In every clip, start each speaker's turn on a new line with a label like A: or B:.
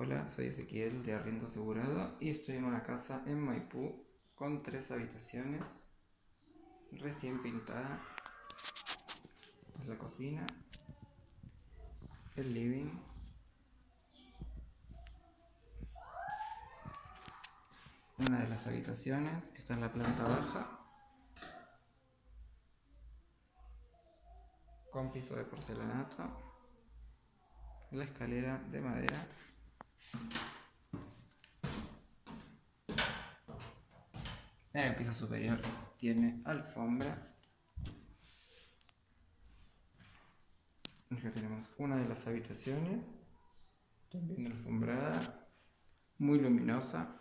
A: Hola, soy Ezequiel de Arriendo Asegurado y estoy en una casa en Maipú con tres habitaciones, recién pintada. Es la cocina, el living, una de las habitaciones que está en la planta baja, con piso de porcelanato, la escalera de madera En el piso superior. Tiene alfombra. Acá tenemos una de las habitaciones, también. Alfombrada, muy luminosa.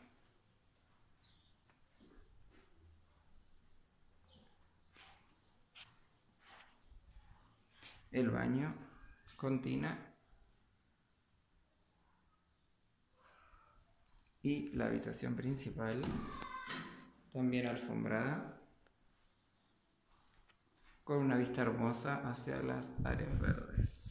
A: El baño con tina. Y la habitación principal también alfombrada, con una vista hermosa hacia las áreas verdes.